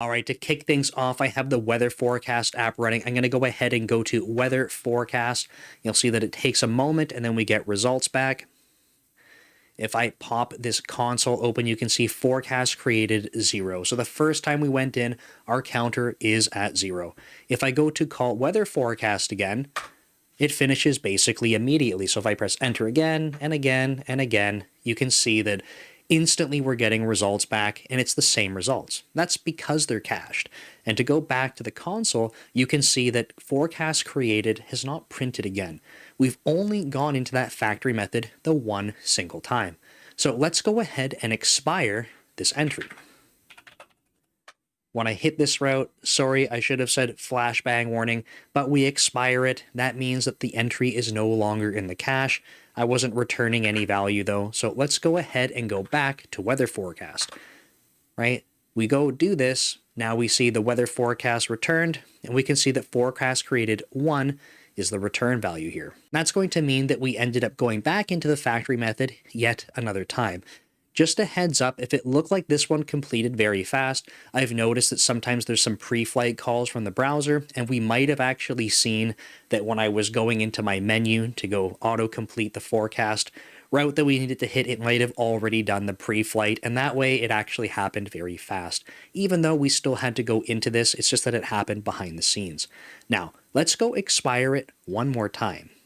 All right, to kick things off, I have the weather forecast app running. I'm going to go ahead and go to weather forecast. You'll see that it takes a moment and then we get results back. If I pop this console open, you can see forecast created zero. So the first time we went in, our counter is at zero. If I go to call weather forecast again, it finishes basically immediately. So if I press enter again and again and again, you can see that instantly we're getting results back and it's the same results. That's because they're cached. And to go back to the console, you can see that forecast created has not printed again. We've only gone into that factory method the one single time. So let's go ahead and expire this entry. When I hit this route, sorry, I should have said flashbang warning, but we expire it. That means that the entry is no longer in the cache. I wasn't returning any value though, so let's go ahead and go back to weather forecast, right? We go do this, now we see the weather forecast returned, and we can see that forecast created 1 is the return value here. That's going to mean that we ended up going back into the factory method yet another time. Just a heads up, if it looked like this one completed very fast, I've noticed that sometimes there's some pre-flight calls from the browser, and we might have actually seen that when I was going into my menu to go auto-complete the forecast route that we needed to hit, it might have already done the pre-flight, and that way it actually happened very fast. Even though we still had to go into this, it's just that it happened behind the scenes. Now, let's go expire it one more time.